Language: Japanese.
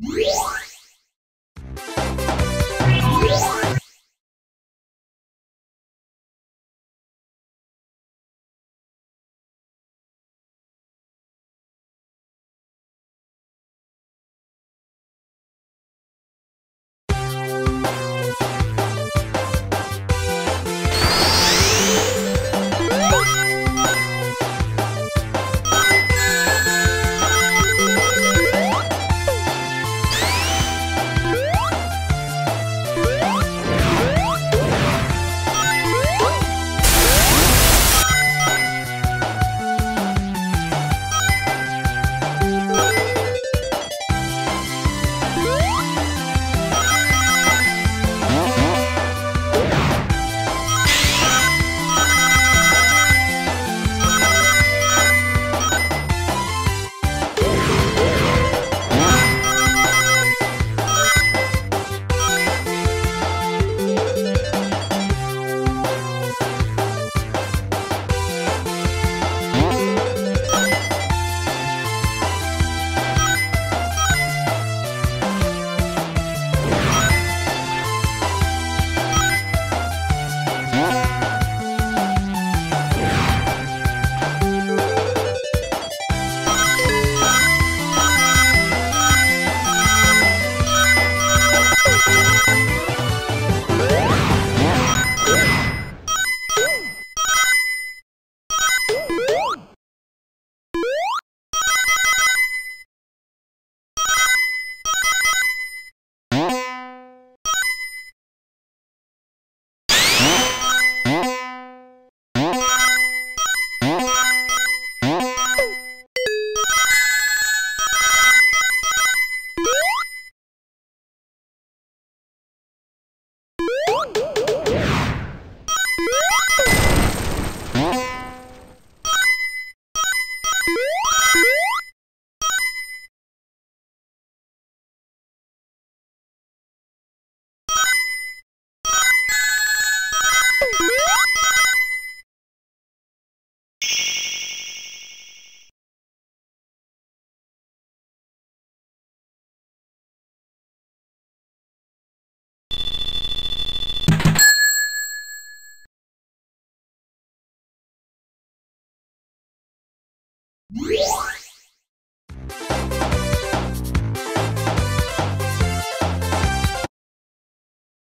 Yeah. You